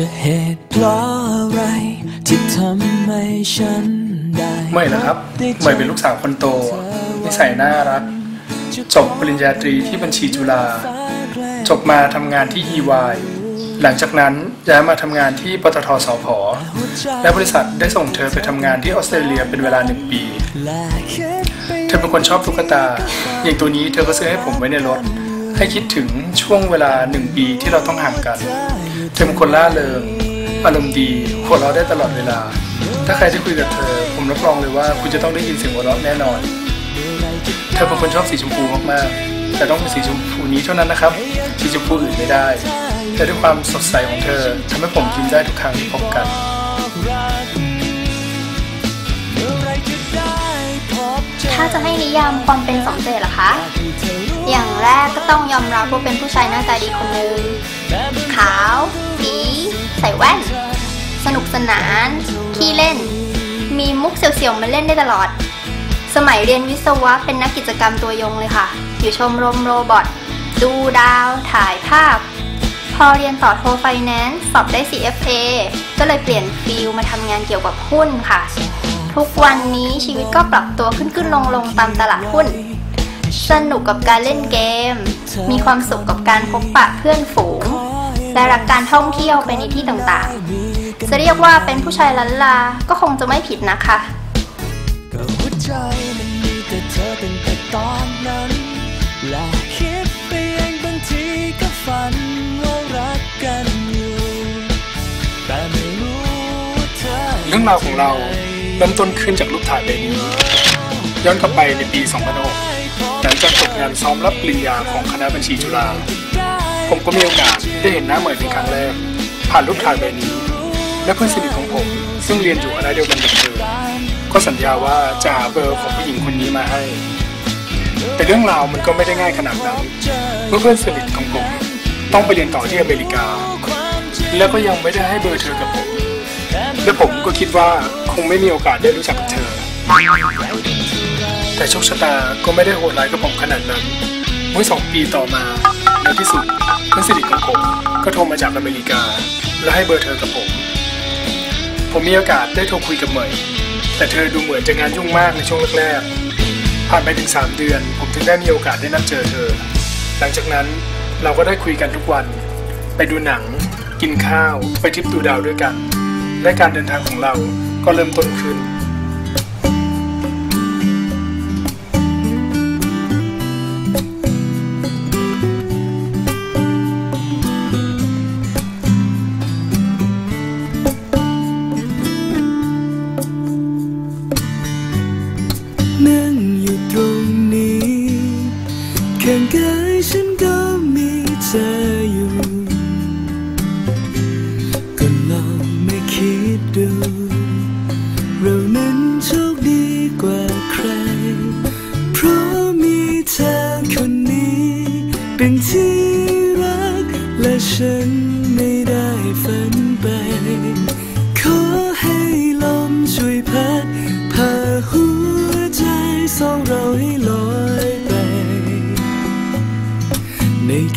จะเหตุเพราะอะไรที่ทำให้ฉันได้เมย์นะครับเมย์เป็นลูกสาวคนโตนิสัยน่ารัก จบปริญญาตรีที่บัญชีจุฬาจบมาทำงานที่ EY หลังจากนั้นย้ายมาทำงานที่ปตทสพและบริษัทได้ส่งเธอไปทำงานที่ออสเตรเลียเป็นเวลาหนึ่งปี เธอเป็นคนชอบตุ๊กตา อย่างตัวนี้เธอก็ซื้อให้ผมไว้ในรถ ให้คิดถึงช่วงเวลาหนึ่งปีที่เราต้องห่างกัน เป็นคนล่าเริงอารมณ์ดีหัวเราะได้ตลอดเวลา ถ้าใครที่คุยกับเธอ ผมรับรองเลยว่าคุณจะต้องได้ยินเสียงหัวเราะแน่นอน เธอเป็นคนชอบสีชมพูมากๆ แต่ต้องเป็นสีชมพูนี้เท่านั้นนะครับ สีชมพูอื่นไม่ได้ แต่ด้วยความสดใสของเธอทำให้ผมยิ้มได้ทุกครั้งที่พบกัน ถ้าจะให้นิยามความเป็นสองเจเหรอคะ อย่างแรกก็ต้องยอมรับว่าเป็นผู้ชายหน้าตาดีคนหนึ่งขาวตี๋ใส่แว่น สนุกสนาน ขี้เล่น มีมุกเสียวๆมาเล่นได้ตลอด สมัยเรียนวิศวะเป็นนักกิจกรรมตัวยงเลยค่ะ อยู่ชมรม robot ดูดาว ถ่ายภาพ พอเรียนต่อโทไฟแนนซ์สอบได้ CFA ก็เลยเปลี่ยน field มาทำงานเกี่ยวกับหุ้นค่ะ ทุกวันนี้ชีวิตก็ปรับตัวขึ้นขึ้นลงลงตามตลาดหุ้น สนุกกับการเล่นเกม มีความสุขกับการพบปะเพื่อนฝูง และรักการท่องเที่ยวไปในที่ต่างๆ จะเรียกว่าเป็นผู้ชายลันลา ก็คงจะไม่ผิดนะคะก็หัวใจมันมีแต่เธอตั้งแต่ตอนนั้นและคิดไปเองบางทีก็ฝันว่ารักกันอยู่ แต่ไม่รู้ว่าเธอเรื่องราวของเรา เริ่มต้นขึ้นจากรูปถ่ายใบนี้ ย้อนกลับไปในปี 2006 หลังจากจบงานซ้อมรับปริญญาของคณะบัญชีจุฬา ผมก็มีโอกาสได้เห็นหน้าเหมยเป็นครั้งแรก ผ่านรูปถ่ายใบนี้ และเพื่อนสนิทของผม ซึ่งเรียนอยู่คณะเดียวกันกับเธอ ก็สัญญาว่าจะหาเบอร์ของผู้หญิงคนนี้มาให้ แต่เรื่องราวมันก็ไม่ได้ง่ายขนาดนั้น เมื่อเพื่อนสนิทของผมต้องไปเรียนต่อที่อเมริกา แล้วก็ยังไม่ได้ให้เบอร์เธอกับผมและผม ก็คิดว่าคงไม่มีโอกาสได้รู้จักกับเธอ แต่โชคชะตาก็ไม่ได้โหดร้ายกับผมขนาดนั้น เมื่อสองปีต่อมาในที่สุดเพื่อนสนิทของผมก็โทรมาจากอเมริกา และให้เบอร์เธอกับผม ผมมีโอกาสได้โทรคุยกับเหมย แต่เธอดูเหมือนจะงานยุ่งมากในช่วงแรกๆผ่านไปถึง 3 เดือน ผมถึงได้มีโอกาสได้นัดเจอเธอ หลังจากนั้นเราก็ได้คุยกันทุกวัน ไปดูหนัง กินข้าว ไปทริปดูดาวด้วยกัน และการเดินทางของเราก็เริ่มต้นขึ้นนั่งอยู่ตรงนี้ข้งกายฉันก็มีเธออยู่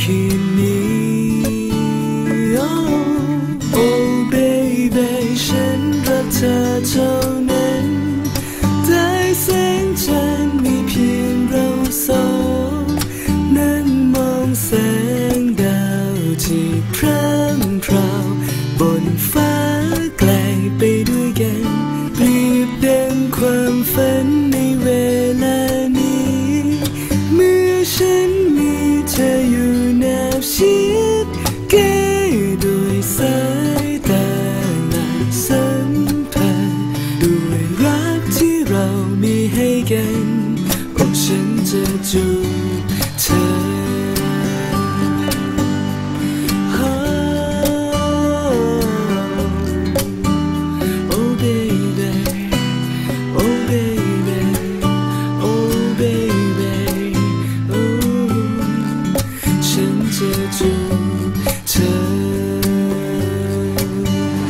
คืนนี้ Oh, oh baby ฉันรักเธอเท่า สัมผัสด้วยรักที่เรามีให้กันโอ้ฉันจะจู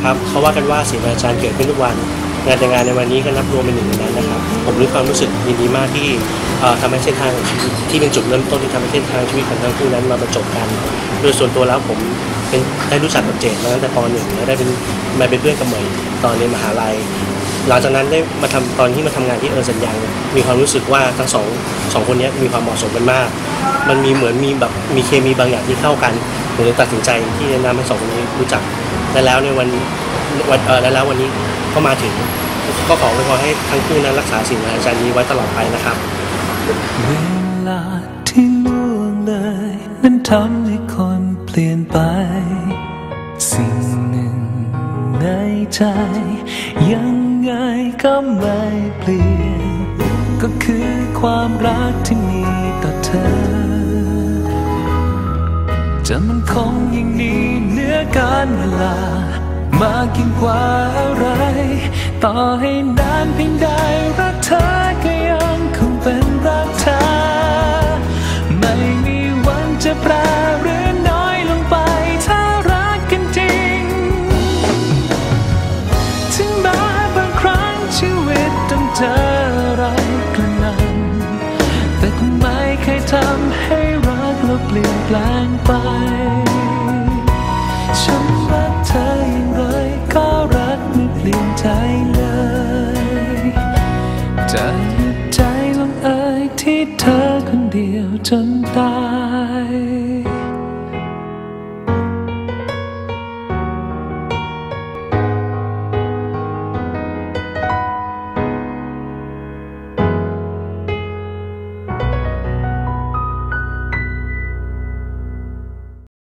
ครับเขาว่ากันว่าสิ่งมหัศจรรย์เกิดขึ้นทุกวันงานแต่งงานในวันนี้ก็นับรวมเป็นหนึ่งในนั้นนะครับ ผมรู้ความรู้สึกยินดีมากที่เอ่อทำให้เส้นทางที่เป็นจุดเริ่มต้นที่ทำให้เส้นทางชีวิตของทั้งคู่นั้นมาบรรจบกัน โดยส่วนตัวแล้วผมเป็นได้รู้จักกับเจดมาตั้งแต่ปหนึ่งแล้วได้เป็นมาเป็นเพื่อนกับเหมยตอนเรียนมหาลัย หลังจากนั้นได้มาทำตอนที่มาทำงานที่เออร์สัญญางมีความรู้สึกว่าทั้งสองสองคนนี้มีความเหมาะสมกันมาก มันมีเหมือนมีแบบมีเคมีบางอย่างที่เข้ากันผมเลยตัดสินใจที่แนะนำให้สองคนนี้รู้จัก และแล้วในวันวันเออและแล้ววันนี้ก็มาถึงก็ขอไว้พรให้ทั้งคู่นั้นรักษาสิ่งอาจารย์นี้ไว้ตลอดไปนะครับเวลาที่ล่วงเลยนั้นทำให้คนเปลี่ยนไป สิ่งหนึ่งในใจ ยังไงก็ไม่เปลี่ยน ก็คือความรักที่มีต่อเธอจะมันคงยิ่งนี้เหนื้อ การเวลา มากยิ่งกว่าอะไร ต่อให้นานเพียงใดรักเธอก็ยังคงเป็นรักเธอ ไม่มีวันจะแปรหรือน้อยลงไปถ้ารักกันจริง ถึงแม้บางครั้งชีวิตต้องเจออะไรกระนั้นแต่คงไม่เคยทำให้รักเราเปลี่ยนแปลงไป เ